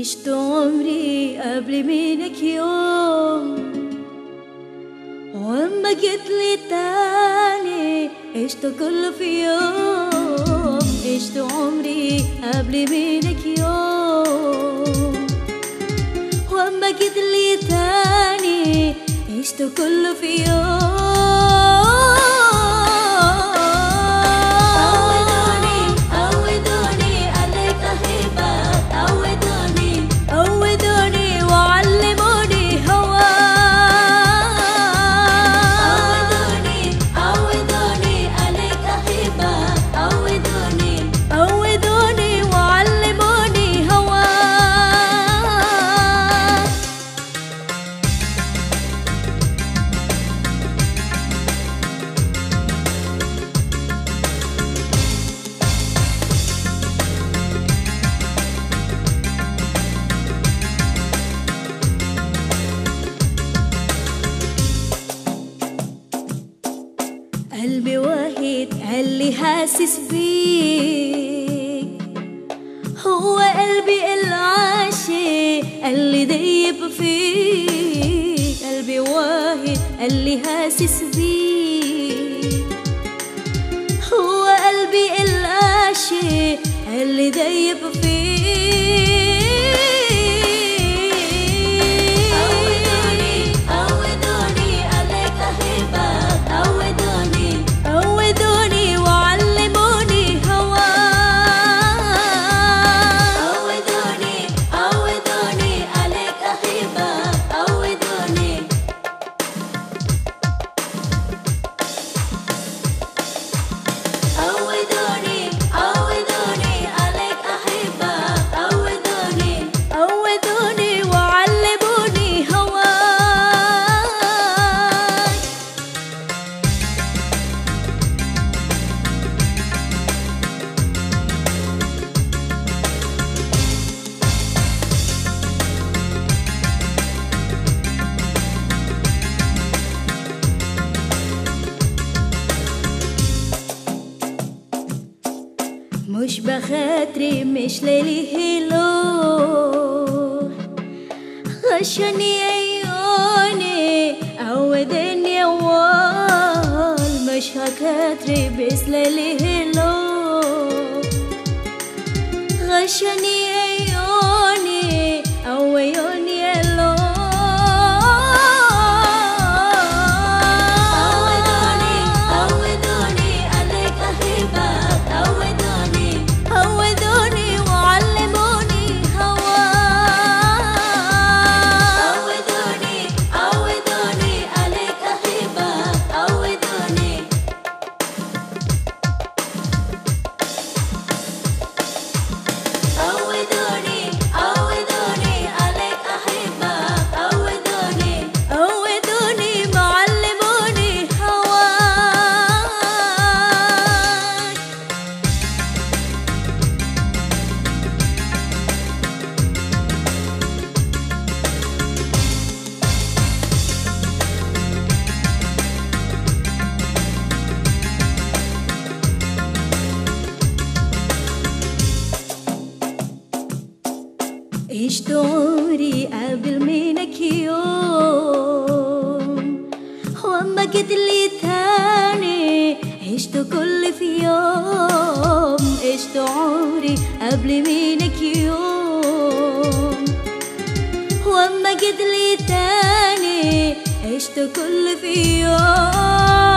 عشت عمري قبل منك يوم واما جيت لي تاني عشت كل في يوم عشت عمري قبل منك يوم واما جيت لي تاني عشت كل في يوم قلبي واحد اللي حاسس بيك هو قلبي العاشق اللي دايب فيك. قلبي واحد اللي حاسس بيك هو قلبي العاشق اللي دايب فيك. بخاطري مش ليلي هلو خشني عيوني عودني اول مش هكاتري بس ليلي هلو غشني عيوني. عمري قبل منك يوم. وأما جيت لي تاني عشت كل في يوم. عشت عمري قبل منك يوم. وأما جيت لي تاني عشت كل في يوم.